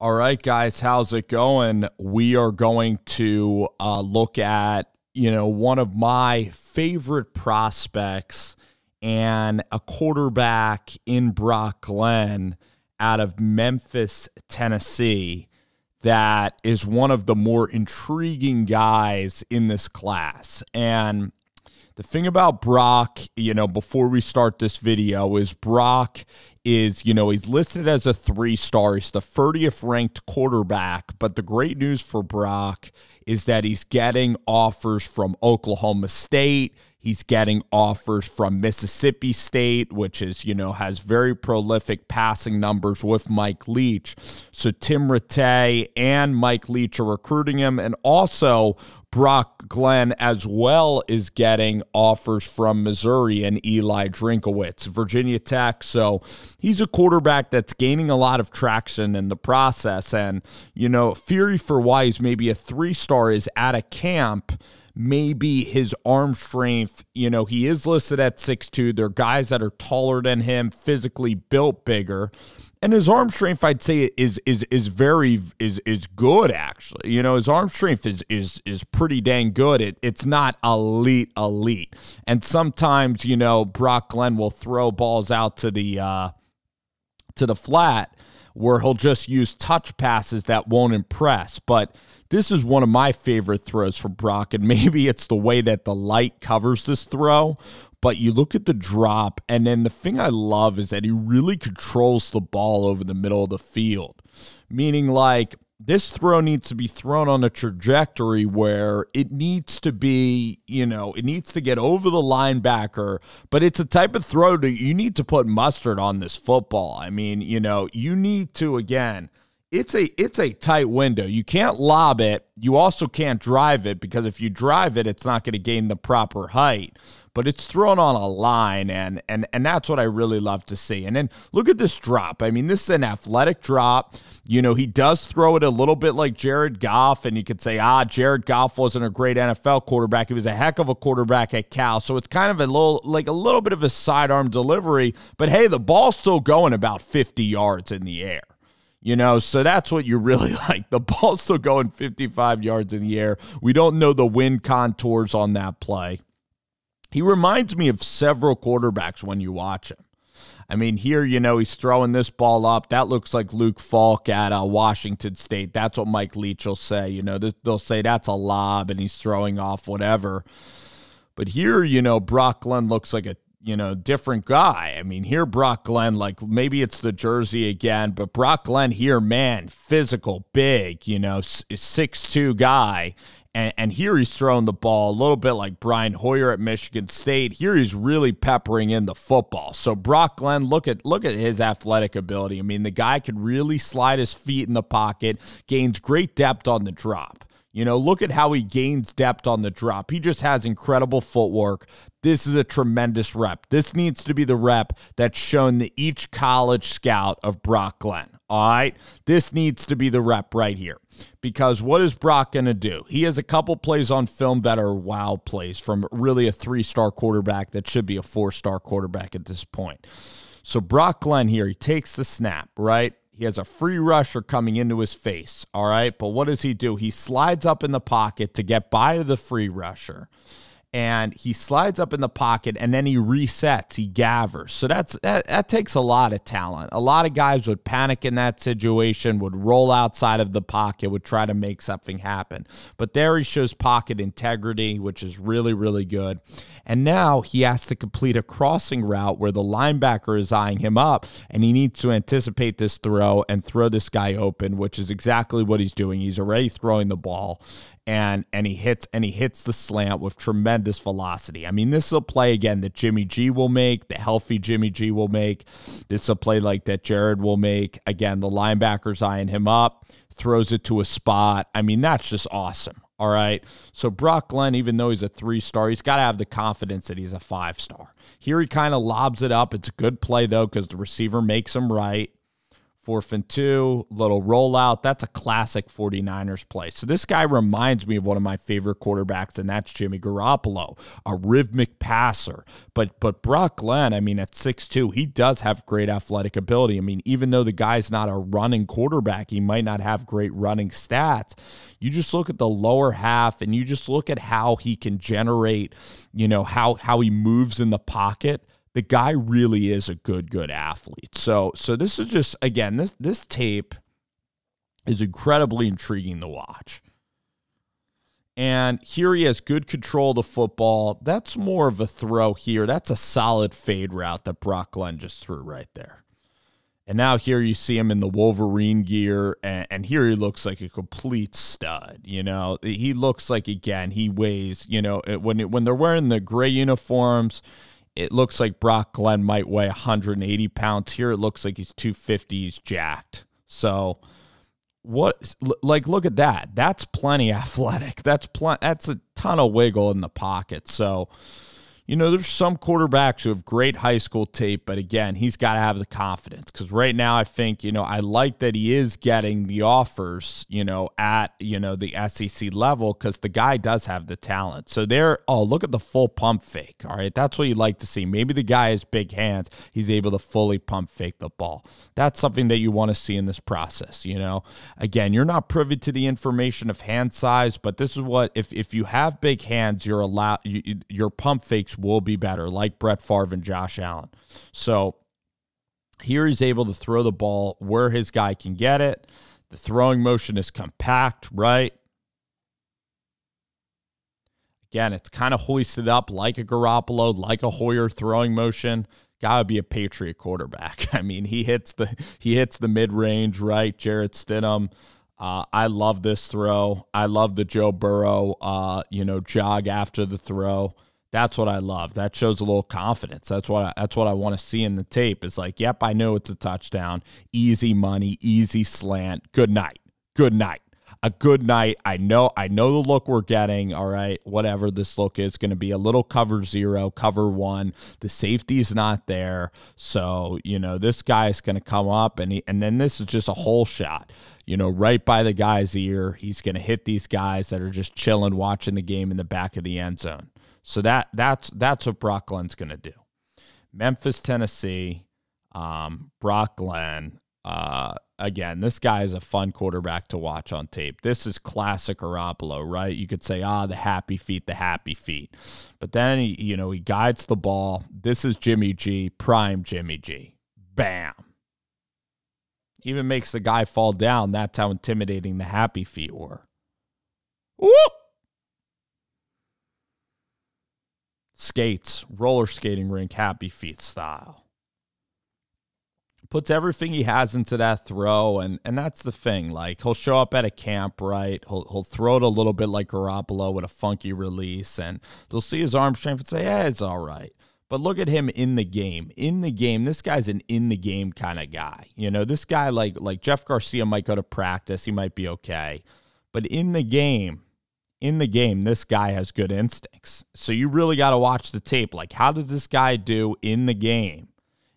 All right, guys, how's it going? We are going to uh, look at, you know, one of my favorite prospects and a quarterback in Brock Glenn out of Memphis, Tennessee, that is one of the more intriguing guys in this class. And the thing about Brock, you know, before we start this video, is Brock is, you know, he's listed as a three star. He's the 30th ranked quarterback. But the great news for Brock is that he's getting offers from Oklahoma State. He's getting offers from Mississippi State, which is, you know, has very prolific passing numbers with Mike Leach. So Tim Rattay and Mike Leach are recruiting him. And also, Brock Glenn as well is getting offers from Missouri and Eli Drinkwitz, Virginia Tech. So he's a quarterback that's gaining a lot of traction in the process. And, you know, theory for he's maybe a three star is at a camp maybe his arm strength, you know, he is listed at six two. There are guys that are taller than him, physically built bigger. And his arm strength, I'd say, is is is very is is good actually. You know, his arm strength is is is pretty dang good. It it's not elite elite. And sometimes, you know, Brock Glenn will throw balls out to the uh to the flat where he'll just use touch passes that won't impress. But this is one of my favorite throws from Brock, and maybe it's the way that the light covers this throw. But you look at the drop, and then the thing I love is that he really controls the ball over the middle of the field. Meaning, like, this throw needs to be thrown on a trajectory where it needs to be, you know, it needs to get over the linebacker, but it's a type of throw that you need to put mustard on this football. I mean, you know, you need to again it's a it's a tight window. You can't lob it. You also can't drive it because if you drive it, it's not going to gain the proper height. But it's thrown on a line, and and and that's what I really love to see. And then look at this drop. I mean, this is an athletic drop. You know, he does throw it a little bit like Jared Goff, and you could say, ah, Jared Goff wasn't a great NFL quarterback. He was a heck of a quarterback at Cal. So it's kind of a little like a little bit of a sidearm delivery. But hey, the ball's still going about 50 yards in the air. You know, so that's what you really like. The ball's still going 55 yards in the air. We don't know the wind contours on that play. He reminds me of several quarterbacks when you watch him. I mean, here, you know, he's throwing this ball up. That looks like Luke Falk at uh, Washington State. That's what Mike Leach will say. You know, they'll say that's a lob and he's throwing off whatever. But here, you know, Brock Glenn looks like a you know, different guy. I mean, here Brock Glenn, like maybe it's the jersey again, but Brock Glenn here, man, physical, big, you know, six two guy. And, and here he's throwing the ball a little bit like Brian Hoyer at Michigan State. Here he's really peppering in the football. So Brock Glenn, look at look at his athletic ability. I mean, the guy can really slide his feet in the pocket, gains great depth on the drop. You know, look at how he gains depth on the drop. He just has incredible footwork. This is a tremendous rep. This needs to be the rep that's shown to each college scout of Brock Glenn. All right. This needs to be the rep right here. Because what is Brock going to do? He has a couple plays on film that are wow plays from really a three star quarterback that should be a four star quarterback at this point. So Brock Glenn here, he takes the snap, right? He has a free rusher coming into his face. All right. But what does he do? He slides up in the pocket to get by the free rusher and he slides up in the pocket and then he resets he gathers. So that's that, that takes a lot of talent. A lot of guys would panic in that situation would roll outside of the pocket would try to make something happen. But there he shows pocket integrity which is really really good. And now he has to complete a crossing route where the linebacker is eyeing him up and he needs to anticipate this throw and throw this guy open which is exactly what he's doing. He's already throwing the ball and and he hits and he hits the slant with tremendous velocity. I mean, this is a play again that Jimmy G will make, the healthy Jimmy G will make. This is a play like that Jared will make. Again, the linebacker's eyeing him up, throws it to a spot. I mean, that's just awesome. All right. So Brock Glenn, even though he's a three star, he's got to have the confidence that he's a five star. Here he kind of lobs it up. It's a good play though, because the receiver makes him right Fourth and two, little rollout. That's a classic 49ers play. So this guy reminds me of one of my favorite quarterbacks, and that's Jimmy Garoppolo, a rhythmic passer. But but Brock Glenn, I mean, at 6'2, he does have great athletic ability. I mean, even though the guy's not a running quarterback, he might not have great running stats. You just look at the lower half and you just look at how he can generate, you know, how how he moves in the pocket the guy really is a good good athlete. So so this is just again this this tape is incredibly intriguing to watch. And here he has good control of the football. That's more of a throw here. That's a solid fade route that Brock Glenn just threw right there. And now here you see him in the Wolverine gear, and, and, here he looks like a complete stud. You know, he looks like again he weighs. You know, when when they're wearing the gray uniforms, it looks like Brock Glenn might weigh 180 pounds. Here it looks like he's 250. He's jacked. So what like look at that. That's plenty athletic. That's plenty that's a ton of wiggle in the pocket. So you know, there's some quarterbacks who have great high school tape, but again, he's got to have the confidence because right now I think, you know, I like that he is getting the offers, you know, at, you know, the SEC level because the guy does have the talent. So there, oh, look at the full pump fake. All right. That's what you like to see. Maybe the guy has big hands. He's able to fully pump fake the ball. That's something that you want to see in this process, you know. Again, you're not privy to the information of hand size, but this is what, if, if you have big hands, you're allowed, you, your pump fakes will be better, like Brett Favre and Josh Allen. So here he's able to throw the ball where his guy can get it. The throwing motion is compact, right? Again, it's kind of hoisted up like a Garoppolo, like a Hoyer throwing motion. Gotta be a Patriot quarterback. I mean, he hits the he hits the mid range, right? Jarrett Stidham. Uh, I love this throw. I love the Joe Burrow, uh, you know, jog after the throw. That's what I love. That shows a little confidence. That's what I, that's what I want to see in the tape. It's like, yep, I know it's a touchdown. Easy money, easy slant. Good night. Good night. A good night. I know I know the look we're getting. All right, whatever this look is going to be a little cover 0, cover 1. The safety's not there. So, you know, this guy is going to come up and he, and then this is just a hole shot you know, right by the guy's ear. He's going to hit these guys that are just chilling, watching the game in the back of the end zone. So that that's that's what Brock Glenn's going to do. Memphis, Tennessee, um, Brock Glenn. Uh, again, this guy is a fun quarterback to watch on tape. This is classic Garoppolo, right? You could say, ah, the happy feet, the happy feet. But then, he, you know, he guides the ball. This is Jimmy G, prime Jimmy G. Bam. Even makes the guy fall down. That's how intimidating the happy feet were. Whoop! Skates, roller skating rink, happy feet style. Puts everything he has into that throw, and and that's the thing. Like he'll show up at a camp, right? He'll he'll throw it a little bit like Garoppolo with a funky release, and they'll see his arm strength and say, "Yeah, it's all right." But look at him in the game. In the game, this guy's an in the game kind of guy. You know, this guy like like Jeff Garcia might go to practice, he might be okay, but in the game, in the game, this guy has good instincts. So you really got to watch the tape. Like, how does this guy do in the game?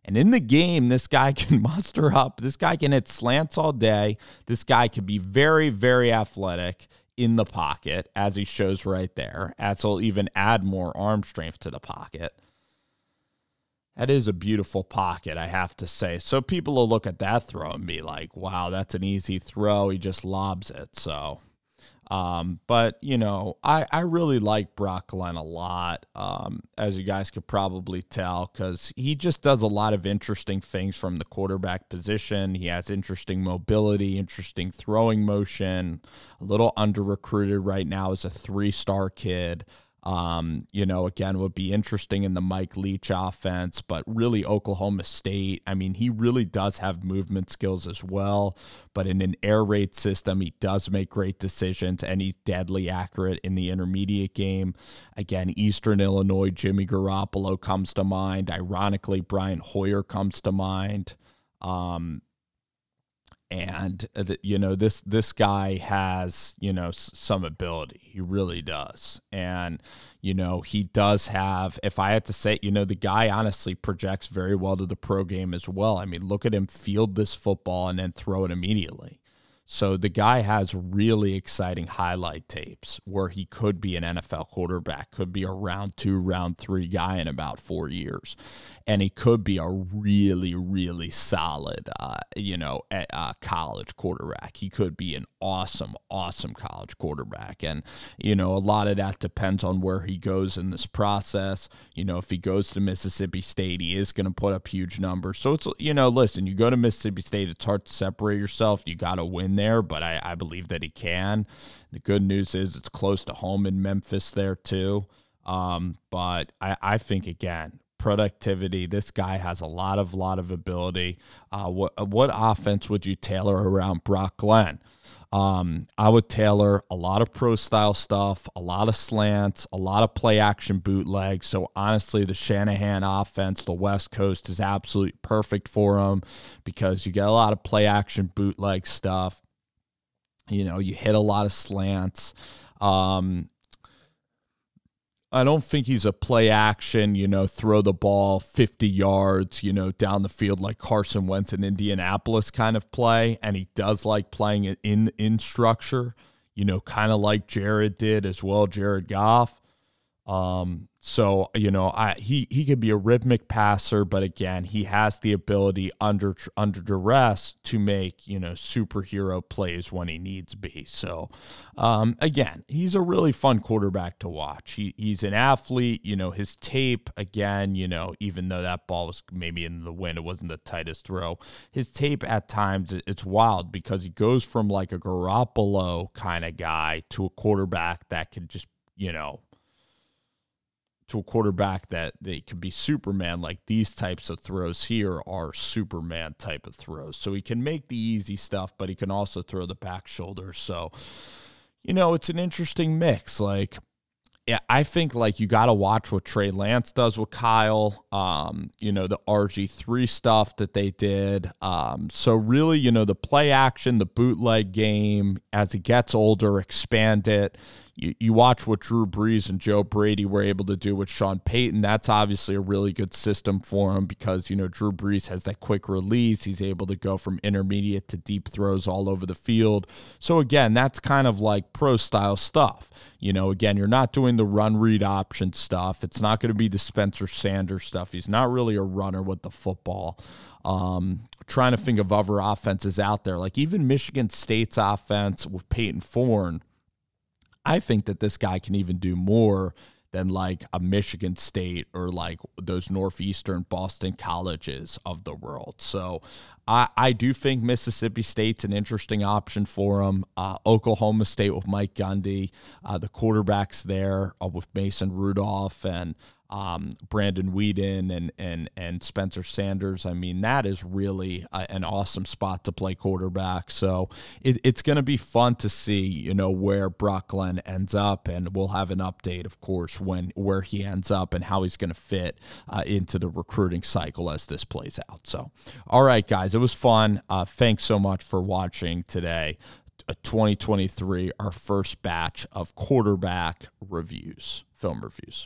And in the game, this guy can muster up. This guy can hit slants all day. This guy can be very, very athletic in the pocket, as he shows right there, as he'll even add more arm strength to the pocket. That is a beautiful pocket, I have to say. So people will look at that throw and be like, wow, that's an easy throw. He just lobs it. So um, but you know, I, I really like Brock Glenn a lot, um, as you guys could probably tell, because he just does a lot of interesting things from the quarterback position. He has interesting mobility, interesting throwing motion, a little under recruited right now as a three star kid. Um, you know, again, would be interesting in the Mike Leach offense, but really Oklahoma State. I mean, he really does have movement skills as well, but in an air raid system, he does make great decisions and he's deadly accurate in the intermediate game. Again, Eastern Illinois, Jimmy Garoppolo comes to mind. Ironically, Brian Hoyer comes to mind. Um, and you know this this guy has you know some ability. He really does. And you know he does have if i had to say you know the guy honestly projects very well to the pro game as well. I mean look at him field this football and then throw it immediately so the guy has really exciting highlight tapes where he could be an NFL quarterback, could be a round two, round three guy in about four years. And he could be a really, really solid, uh, you know, uh, college quarterback. He could be an awesome, awesome college quarterback. And, you know, a lot of that depends on where he goes in this process. You know, if he goes to Mississippi State, he is going to put up huge numbers. So it's, you know, listen, you go to Mississippi State, it's hard to separate yourself. You got to win there, but I, I believe that he can. The good news is it's close to home in Memphis there too. Um, but I, I think again, productivity. This guy has a lot of lot of ability. Uh, what what offense would you tailor around Brock Glenn? Um, I would tailor a lot of pro style stuff, a lot of slants, a lot of play action bootleg. So honestly, the Shanahan offense, the West Coast is absolutely perfect for him because you get a lot of play action bootleg stuff. You know, you hit a lot of slants. Um, I don't think he's a play action, you know, throw the ball 50 yards, you know, down the field like Carson Wentz in Indianapolis kind of play. And he does like playing it in in structure, you know, kind of like Jared did as well, Jared Goff. Um, so you know, I he he could be a rhythmic passer, but again, he has the ability under under duress to make you know superhero plays when he needs to be. So um, again, he's a really fun quarterback to watch. He he's an athlete. You know, his tape again. You know, even though that ball was maybe in the wind, it wasn't the tightest throw. His tape at times it's wild because he goes from like a Garoppolo kind of guy to a quarterback that could just you know to a quarterback that they could be Superman, like these types of throws here are Superman type of throws. So he can make the easy stuff, but he can also throw the back shoulder. So, you know, it's an interesting mix. Like, yeah, I think like you got to watch what Trey Lance does with Kyle. Um, you know the RG three stuff that they did. Um, so really, you know the play action, the bootleg game as it gets older, expand it you, you watch what Drew Brees and Joe Brady were able to do with Sean Payton. That's obviously a really good system for him because, you know, Drew Brees has that quick release. He's able to go from intermediate to deep throws all over the field. So, again, that's kind of like pro style stuff. You know, again, you're not doing the run read option stuff. It's not going to be the Spencer Sanders stuff. He's not really a runner with the football. Um, trying to think of other offenses out there, like even Michigan State's offense with Payton Thorne I think that this guy can even do more than like a Michigan State or like those Northeastern Boston colleges of the world. So I, I do think Mississippi State's an interesting option for him. Uh, Oklahoma State with Mike Gundy, uh, the quarterbacks there uh, with Mason Rudolph and um, Brandon Weeden and and and Spencer Sanders. I mean, that is really a, an awesome spot to play quarterback. So it, it's going to be fun to see, you know, where Brock Glenn ends up, and we'll have an update, of course, when where he ends up and how he's going to fit uh, into the recruiting cycle as this plays out. So, all right, guys, it was fun. Uh, thanks so much for watching today. 2023, our first batch of quarterback reviews, film reviews.